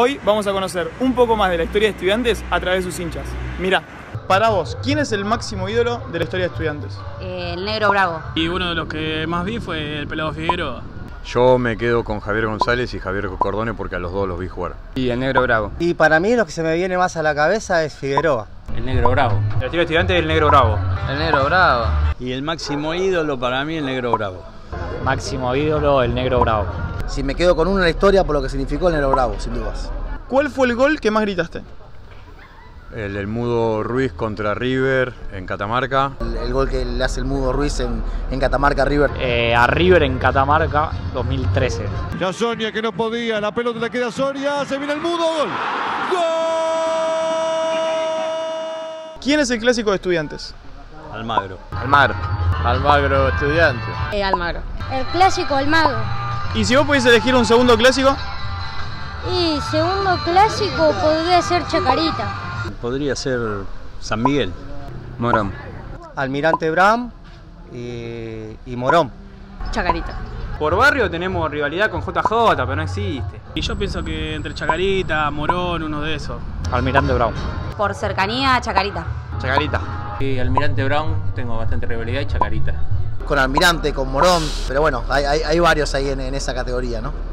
Hoy vamos a conocer un poco más de la historia de estudiantes a través de sus hinchas. Mirá, para vos, ¿quién es el máximo ídolo de la historia de estudiantes? Eh, el negro bravo. Y uno de los que más vi fue el pelado Figueroa. Yo me quedo con Javier González y Javier Cordone porque a los dos los vi jugar. Y el negro bravo. Y para mí lo que se me viene más a la cabeza es Figueroa. El negro bravo. El estilo estudiante es el negro bravo. El negro bravo. Y el máximo ídolo para mí el negro bravo. Máximo ídolo el negro bravo. Si me quedo con uno en la historia por lo que significó el negro bravo, sin dudas. ¿Cuál fue el gol que más gritaste? El del Mudo Ruiz contra River en Catamarca. El, el gol que le hace el Mudo Ruiz en, en Catamarca River. Eh, a River en Catamarca 2013. Ya Sonia que no podía, la pelota le queda a Sonia, se viene el Mudo, gol. ¡Gol! ¿Quién es el clásico de estudiantes? Almagro. Almagro. Almagro estudiante. Eh, Almagro. El clásico Almagro. ¿Y si vos podés elegir un segundo clásico? Y segundo clásico podría ser Chacarita. Podría ser San Miguel. Morón. Almirante Bram y, y Morón. Chacarita. Por barrio tenemos rivalidad con JJ, pero no existe. Y yo pienso que entre Chacarita, Morón, uno de esos. Almirante Brown. Por cercanía, Chacarita. Chacarita. Y Almirante Brown tengo bastante rivalidad y Chacarita. Con Almirante, con Morón. Pero bueno, hay, varios ahí en esa categoría, ¿no?